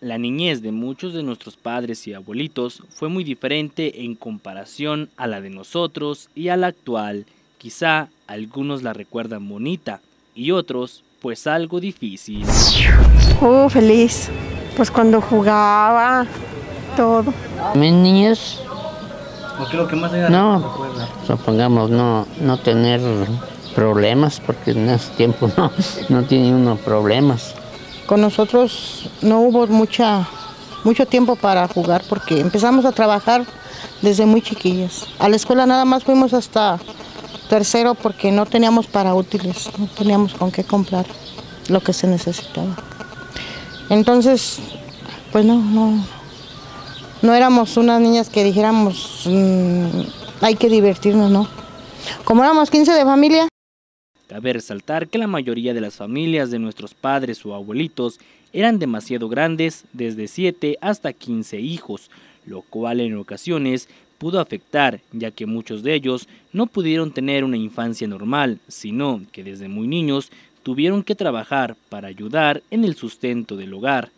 La niñez de muchos de nuestros padres y abuelitos fue muy diferente en comparación a la de nosotros y a la actual. Quizá algunos la recuerdan bonita y otros pues algo difícil. Uh, feliz. Pues cuando jugaba, todo. Mis niñez, ¿O qué lo que más no, supongamos no, no tener problemas, porque en ese tiempo no, no tiene uno problemas. Con nosotros no hubo mucha, mucho tiempo para jugar porque empezamos a trabajar desde muy chiquillas. A la escuela nada más fuimos hasta tercero porque no teníamos para útiles, no teníamos con qué comprar lo que se necesitaba. Entonces, pues no, no, no éramos unas niñas que dijéramos mm, hay que divertirnos, no. Como éramos 15 de familia, Cabe resaltar que la mayoría de las familias de nuestros padres o abuelitos eran demasiado grandes, desde 7 hasta 15 hijos, lo cual en ocasiones pudo afectar, ya que muchos de ellos no pudieron tener una infancia normal, sino que desde muy niños tuvieron que trabajar para ayudar en el sustento del hogar.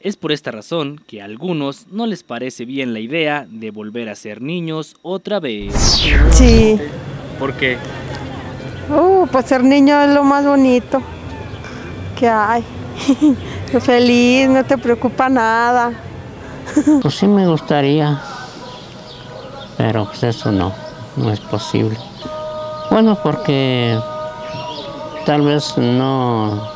Es por esta razón que a algunos no les parece bien la idea de volver a ser niños otra vez. sí. ¿Por qué? Uh, pues ser niño es lo más bonito que hay. Feliz, no te preocupa nada. Pues sí me gustaría, pero pues eso no, no es posible. Bueno, porque tal vez no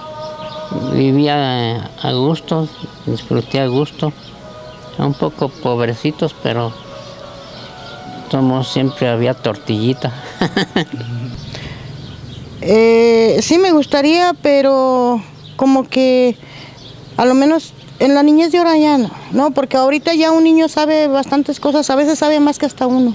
vivía a gusto, disfruté a gusto, un poco pobrecitos, pero como siempre había tortillita. Eh, sí me gustaría, pero como que a lo menos en la niñez de ahora ya no. Porque ahorita ya un niño sabe bastantes cosas, a veces sabe más que hasta uno.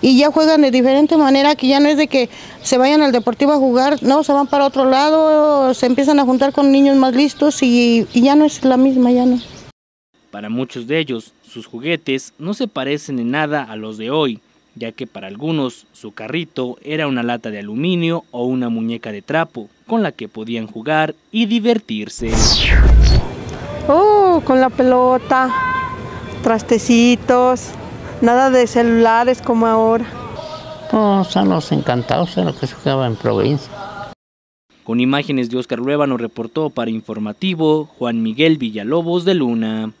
Y ya juegan de diferente manera, que ya no es de que se vayan al deportivo a jugar, no, se van para otro lado, se empiezan a juntar con niños más listos y, y ya no es la misma, ya no. Para muchos de ellos, sus juguetes no se parecen en nada a los de hoy, ya que para algunos su carrito era una lata de aluminio o una muñeca de trapo con la que podían jugar y divertirse. Oh, con la pelota, trastecitos, nada de celulares como ahora. Pues a los encantados de lo que se jugaba en provincia. Con imágenes de Oscar Ruébano reportó para Informativo Juan Miguel Villalobos de Luna.